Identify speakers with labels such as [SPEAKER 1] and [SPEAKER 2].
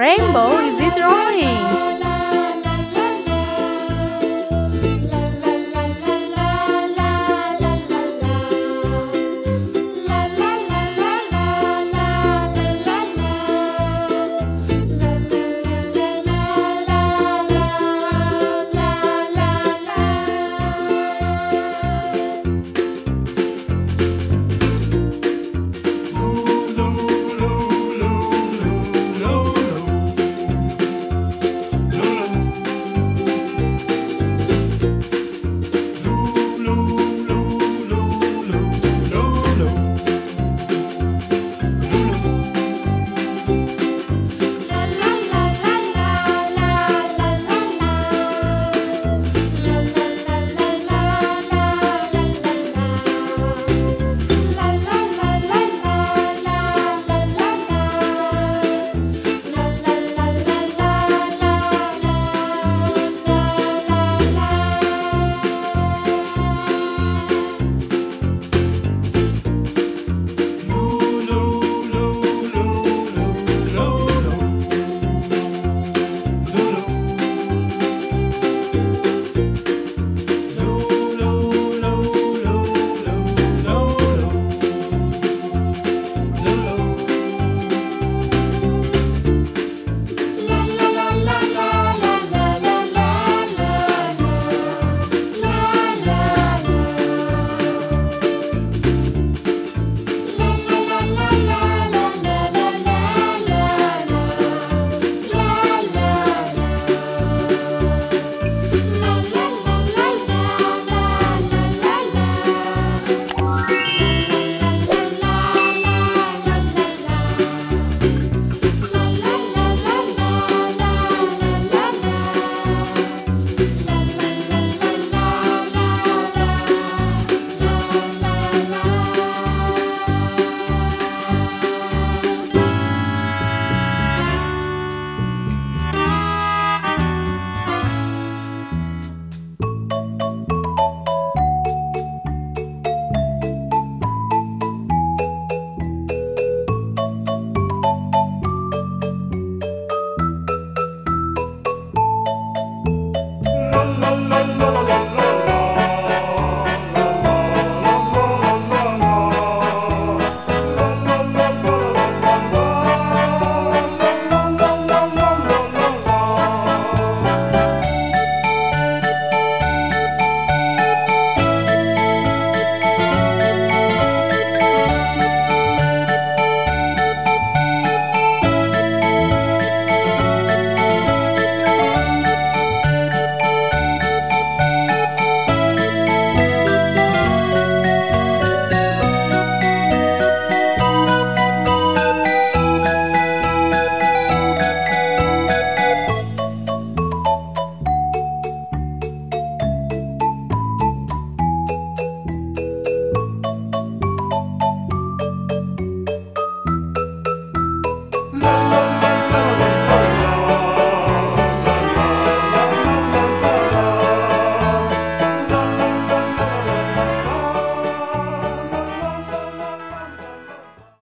[SPEAKER 1] Rainbow is drawing. no, no, no.